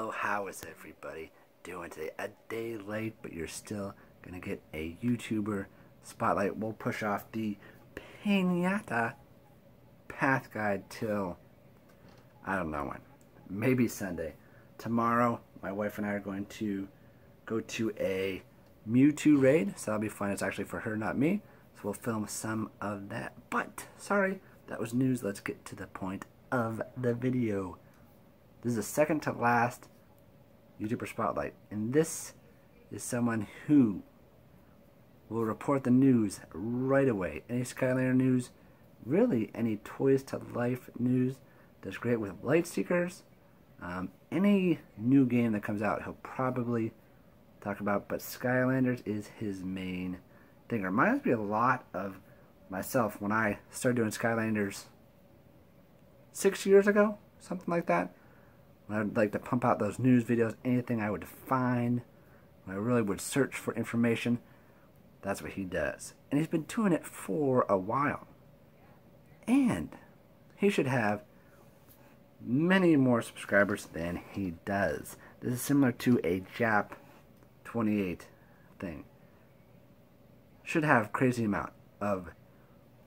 Hello, how is everybody doing today? A day late, but you're still going to get a YouTuber spotlight. We'll push off the Pinata Path Guide till, I don't know when, maybe Sunday. Tomorrow, my wife and I are going to go to a Mewtwo raid, so that'll be fun. It's actually for her, not me. So we'll film some of that. But, sorry, that was news. Let's get to the point of the video. This is the second to last YouTuber Spotlight. And this is someone who will report the news right away. Any Skylander news, really any Toys to Life news. Does great with Light Seekers. Um, any new game that comes out, he'll probably talk about. But Skylanders is his main thing. Reminds me a lot of myself when I started doing Skylanders six years ago, something like that. I'd like to pump out those news videos, anything I would find, when I really would search for information, that's what he does. And he's been doing it for a while. And he should have many more subscribers than he does. This is similar to a Jap 28 thing. Should have crazy amount of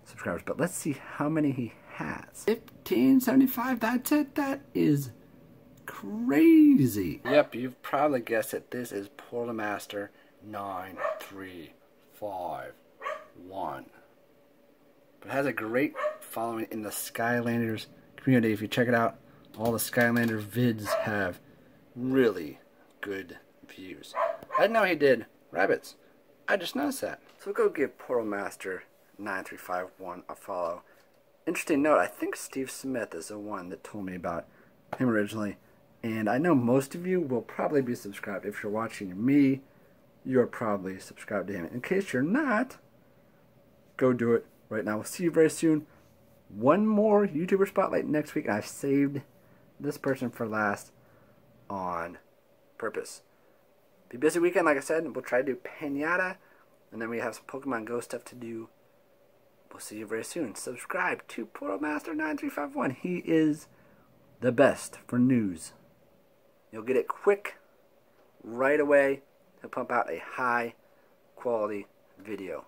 subscribers, but let's see how many he has. 1575, that's it. That is crazy. Yep, you've probably guessed it. This is Portal Master 9351. But it has a great following in the Skylanders community. If you check it out, all the Skylander vids have really good views. I didn't know he did Rabbids. I just noticed that. So go give Portal Master 9351 a follow. Interesting note, I think Steve Smith is the one that told me about him originally. And I know most of you will probably be subscribed. If you're watching me, you're probably subscribed to him. In case you're not, go do it right now. We'll see you very soon. One more YouTuber spotlight next week. I've saved this person for last on purpose. Be busy weekend, like I said. We'll try to do Pinata. And then we have some Pokemon Go stuff to do. We'll see you very soon. Subscribe to Portal Master 9351. He is the best for news. You'll get it quick, right away, to pump out a high quality video.